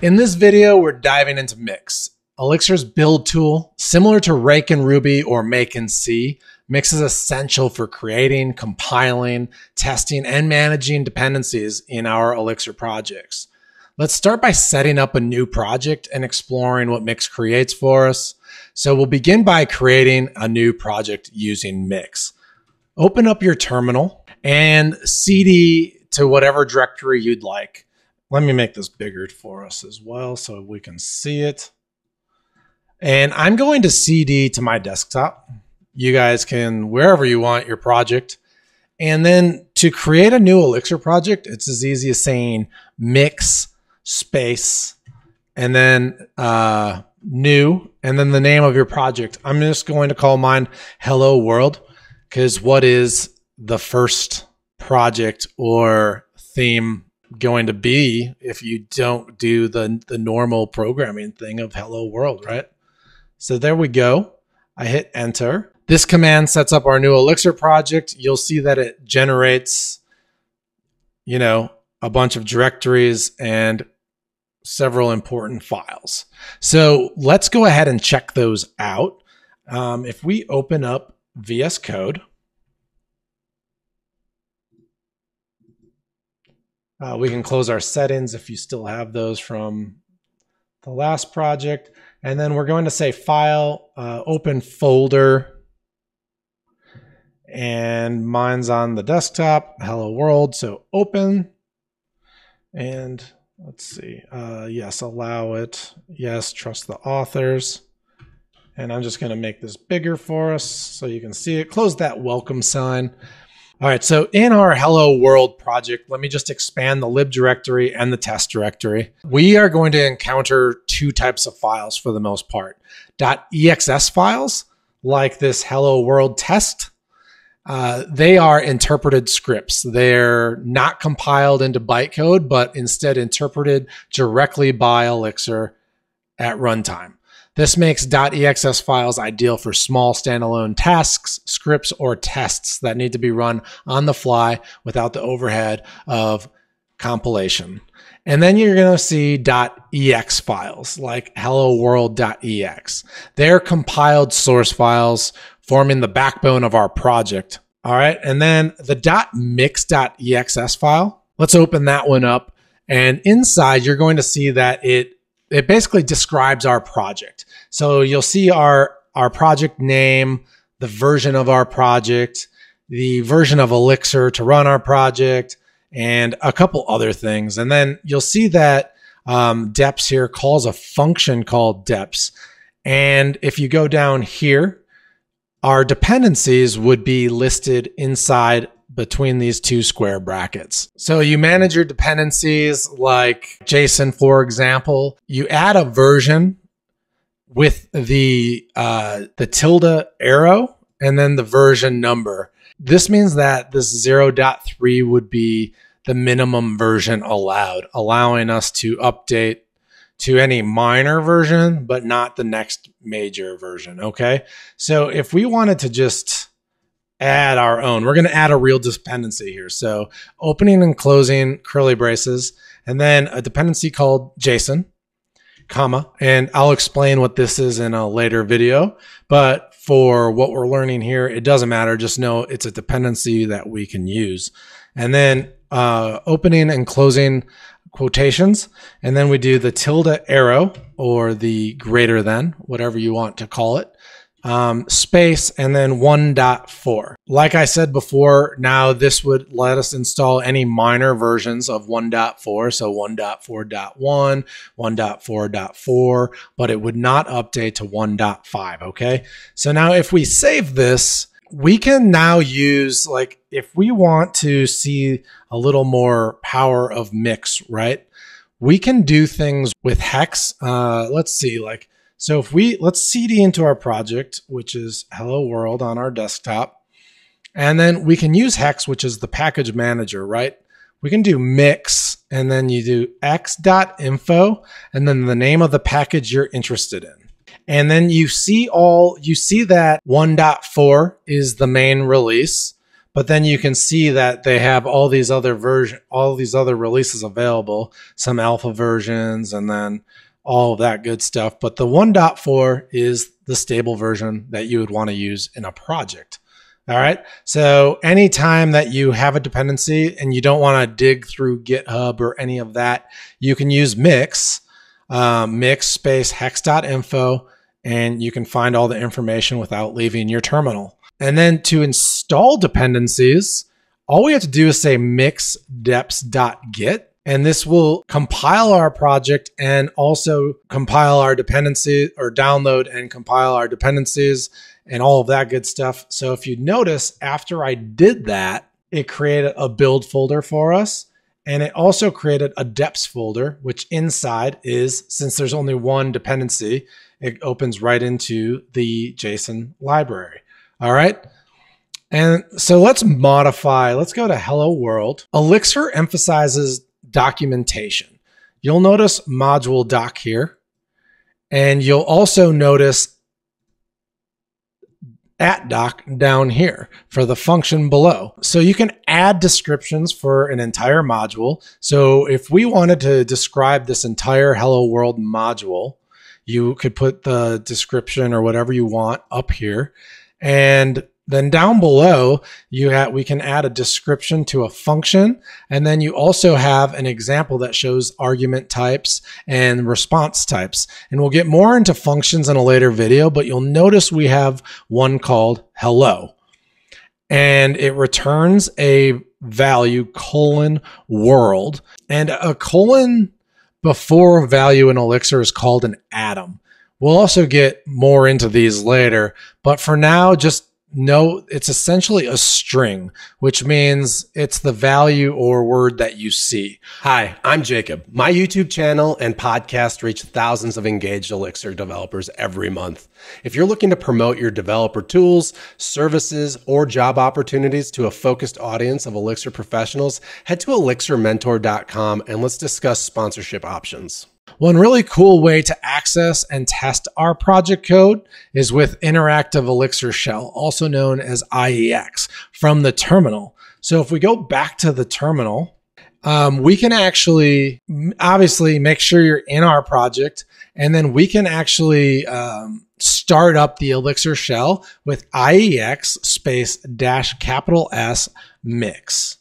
In this video, we're diving into Mix, Elixir's build tool. Similar to Rake in Ruby or Make in C, Mix is essential for creating, compiling, testing, and managing dependencies in our Elixir projects. Let's start by setting up a new project and exploring what Mix creates for us. So we'll begin by creating a new project using Mix. Open up your terminal and cd to whatever directory you'd like. Let me make this bigger for us as well so we can see it. And I'm going to CD to my desktop. You guys can, wherever you want your project. And then to create a new Elixir project, it's as easy as saying mix space and then uh, new and then the name of your project. I'm just going to call mine Hello World because what is the first project or theme going to be if you don't do the the normal programming thing of hello world, right? So there we go. I hit enter. This command sets up our new Elixir project. You'll see that it generates, you know, a bunch of directories and several important files. So let's go ahead and check those out. Um, if we open up VS Code, Uh, we can close our settings if you still have those from the last project. And then we're going to say file, uh, open folder. And mine's on the desktop, hello world. So open and let's see. Uh, yes, allow it. Yes, trust the authors. And I'm just going to make this bigger for us so you can see it. Close that welcome sign. All right, so in our Hello World project, let me just expand the lib directory and the test directory. We are going to encounter two types of files for the most part. .exs files, like this Hello World test, uh, they are interpreted scripts. They're not compiled into bytecode, but instead interpreted directly by Elixir at runtime. This makes .exs files ideal for small standalone tasks, scripts, or tests that need to be run on the fly without the overhead of compilation. And then you're going to see .ex files like hello world.ex. They're compiled source files forming the backbone of our project. All right. And then the .mix.exs file, let's open that one up. And inside, you're going to see that it it basically describes our project. So you'll see our, our project name, the version of our project, the version of Elixir to run our project, and a couple other things. And then you'll see that um, deps here calls a function called deps. And if you go down here, our dependencies would be listed inside between these two square brackets. So you manage your dependencies like JSON, for example. You add a version with the uh, the tilde arrow and then the version number. This means that this 0.3 would be the minimum version allowed, allowing us to update to any minor version, but not the next major version. Okay. So if we wanted to just add our own, we're going to add a real dependency here. So opening and closing curly braces, and then a dependency called JSON comma, and I'll explain what this is in a later video. But for what we're learning here, it doesn't matter. Just know it's a dependency that we can use. And then uh, opening and closing quotations. And then we do the tilde arrow or the greater than, whatever you want to call it um, space, and then 1.4. Like I said before, now this would let us install any minor versions of 1.4, so 1.4.1, 1.4.4, but it would not update to 1.5, okay? So now if we save this, we can now use, like, if we want to see a little more power of mix, right? We can do things with hex. Uh, let's see, like, so if we, let's CD into our project, which is Hello World on our desktop, and then we can use Hex, which is the package manager, right? We can do mix, and then you do hex.info, and then the name of the package you're interested in. And then you see all, you see that 1.4 is the main release, but then you can see that they have all these other version, all these other releases available, some alpha versions, and then all of that good stuff. But the 1.4 is the stable version that you would want to use in a project. All right. So anytime that you have a dependency and you don't want to dig through GitHub or any of that, you can use Mix, um, Mix space hex.info, and you can find all the information without leaving your terminal. And then to install dependencies, all we have to do is say mix deps.get and this will compile our project and also compile our dependency or download and compile our dependencies and all of that good stuff. So if you notice, after I did that, it created a build folder for us. And it also created a deps folder, which inside is, since there's only one dependency, it opens right into the JSON library. All right. And so let's modify, let's go to hello world. Elixir emphasizes documentation. You'll notice module doc here, and you'll also notice at doc down here for the function below. So you can add descriptions for an entire module. So if we wanted to describe this entire hello world module, you could put the description or whatever you want up here. And then down below, you have, we can add a description to a function. And then you also have an example that shows argument types and response types. And we'll get more into functions in a later video, but you'll notice we have one called hello. And it returns a value colon world. And a colon before value in Elixir is called an atom. We'll also get more into these later, but for now, just know, it's essentially a string, which means it's the value or word that you see. Hi, I'm Jacob. My YouTube channel and podcast reach thousands of engaged Elixir developers every month. If you're looking to promote your developer tools, services, or job opportunities to a focused audience of Elixir professionals, head to elixirmentor.com and let's discuss sponsorship options. One really cool way to access and test our project code is with Interactive Elixir Shell, also known as IEX, from the terminal. So if we go back to the terminal, um, we can actually obviously make sure you're in our project, and then we can actually um, start up the Elixir shell with IEX space dash capital S mix.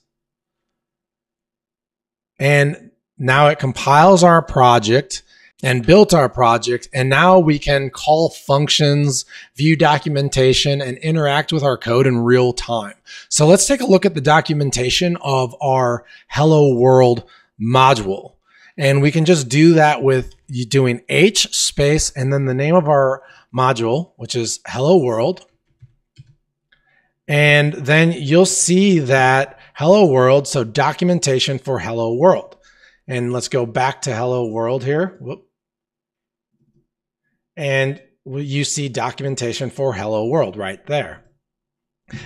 And now it compiles our project and built our project. And now we can call functions, view documentation, and interact with our code in real time. So let's take a look at the documentation of our Hello World module. And we can just do that with doing H space and then the name of our module, which is Hello World. And then you'll see that Hello World, so documentation for Hello World. And let's go back to Hello World here. Whoop. And you see documentation for Hello World right there.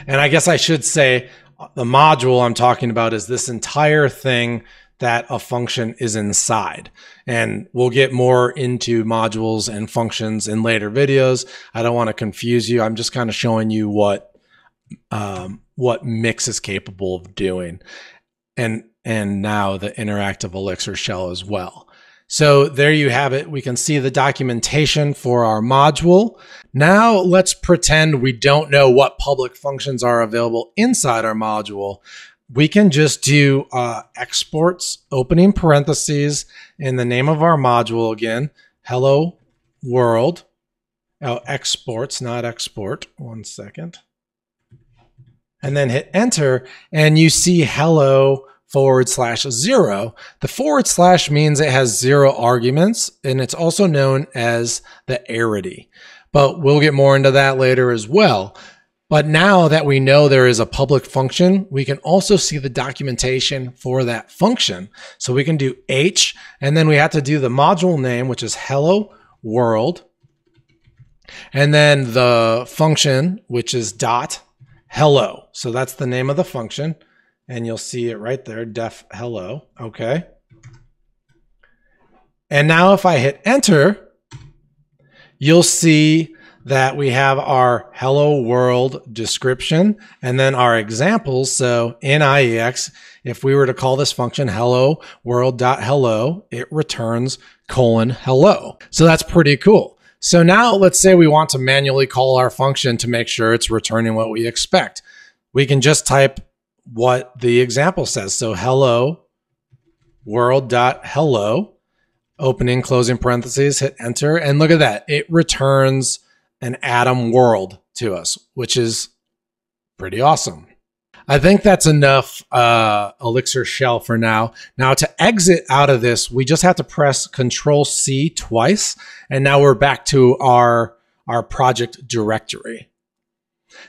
And I guess I should say the module I'm talking about is this entire thing that a function is inside. And we'll get more into modules and functions in later videos. I don't want to confuse you. I'm just kind of showing you what um, what Mix is capable of doing. And and now the interactive Elixir shell as well. So there you have it. We can see the documentation for our module. Now let's pretend we don't know what public functions are available inside our module. We can just do uh, exports, opening parentheses, in the name of our module again, hello world. Oh, exports, not export. One second. And then hit enter, and you see hello forward slash zero. The forward slash means it has zero arguments, and it's also known as the arity. But we'll get more into that later as well. But now that we know there is a public function, we can also see the documentation for that function. So we can do H, and then we have to do the module name, which is hello world. And then the function, which is dot hello. So that's the name of the function and you'll see it right there, def hello. Okay. And now if I hit enter, you'll see that we have our hello world description and then our examples. So in IEX, if we were to call this function hello world.hello, it returns colon hello. So that's pretty cool. So now let's say we want to manually call our function to make sure it's returning what we expect. We can just type what the example says. So hello world.hello, opening, closing parentheses, hit enter. And look at that. It returns an Atom world to us, which is pretty awesome. I think that's enough uh, Elixir shell for now. Now to exit out of this, we just have to press Control C twice, and now we're back to our our project directory.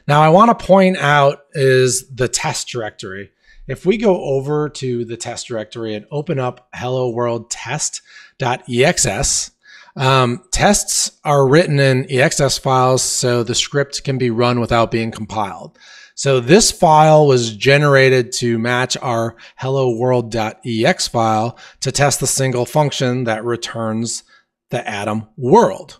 Now I want to point out is the test directory. If we go over to the test directory and open up hello world test.exs, um, tests are written in EXS files so the script can be run without being compiled. So this file was generated to match our hello world.ex file to test the single function that returns the atom world.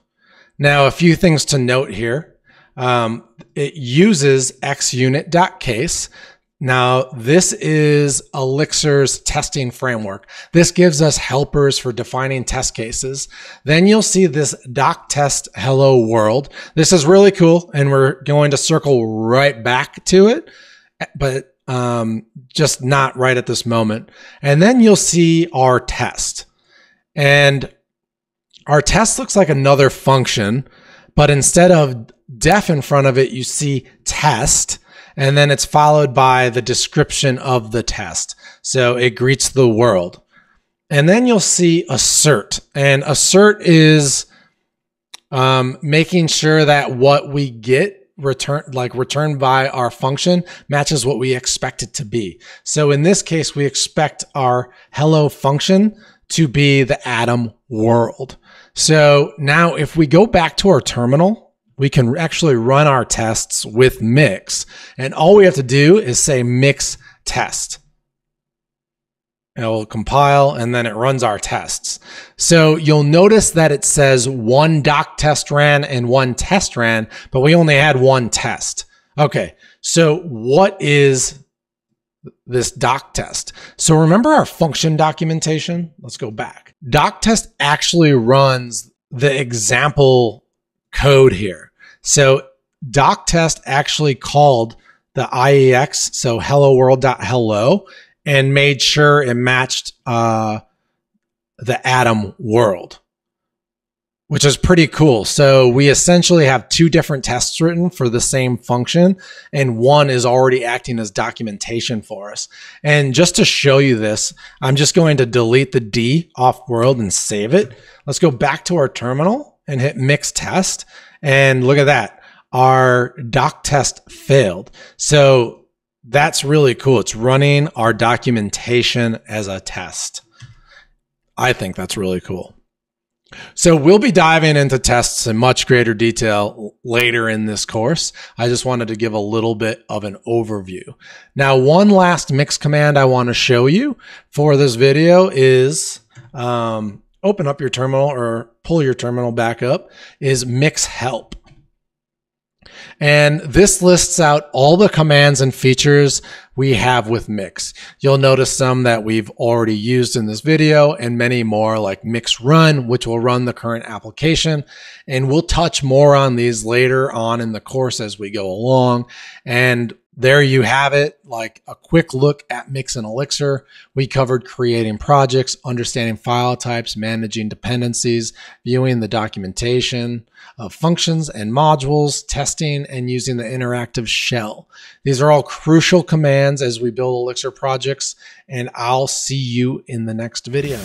Now, a few things to note here. Um, it uses ExUnit.Case. Now, this is Elixir's testing framework. This gives us helpers for defining test cases. Then you'll see this doc test hello world. This is really cool, and we're going to circle right back to it, but um, just not right at this moment. And then you'll see our test. And our test looks like another function, but instead of def in front of it, you see test and then it's followed by the description of the test. So it greets the world. And then you'll see assert. And assert is um, making sure that what we get return like returned by our function matches what we expect it to be. So in this case, we expect our hello function to be the atom world. So now if we go back to our terminal we can actually run our tests with mix. And all we have to do is say mix test. It will compile and then it runs our tests. So you'll notice that it says one doc test ran and one test ran, but we only had one test. Okay. So what is this doc test? So remember our function documentation? Let's go back. Doc test actually runs the example code here. So doc test actually called the IEX, so hello world.hello, and made sure it matched uh, the Atom world, which is pretty cool. So we essentially have two different tests written for the same function, and one is already acting as documentation for us. And just to show you this, I'm just going to delete the D off world and save it. Let's go back to our terminal and hit mix test. And look at that. Our doc test failed. So that's really cool. It's running our documentation as a test. I think that's really cool. So we'll be diving into tests in much greater detail later in this course. I just wanted to give a little bit of an overview. Now, one last mix command I want to show you for this video is um, open up your terminal or pull your terminal back up is mix help. And this lists out all the commands and features we have with Mix. You'll notice some that we've already used in this video and many more like Mix Run, which will run the current application. And we'll touch more on these later on in the course as we go along. And there you have it, like a quick look at Mix and Elixir. We covered creating projects, understanding file types, managing dependencies, viewing the documentation of functions and modules, testing, and using the interactive shell. These are all crucial commands as we build Elixir projects, and I'll see you in the next video.